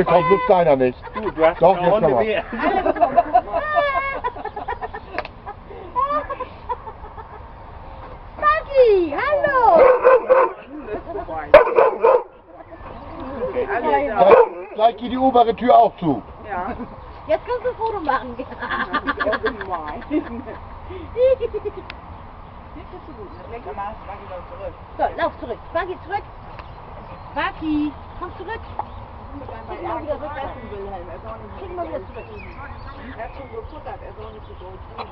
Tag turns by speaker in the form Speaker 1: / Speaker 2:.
Speaker 1: Hunde kommen, bloß deiner nicht.
Speaker 2: Du, du hast
Speaker 1: Doch, jetzt
Speaker 2: mehr.
Speaker 3: Maggie, hallo!
Speaker 1: Gleich, gleich geht die obere Tür auch zu.
Speaker 4: Ja.
Speaker 3: Jetzt kannst du ein Foto machen. so, lauf zurück. Maggie, zurück. Maggie, komm zurück. Kriegen wir wieder rückwärts in Wilhelm, er soll nicht. Kriegen wir wieder zurück.
Speaker 4: Er hat schon gefuttert, er soll nicht so doll tun.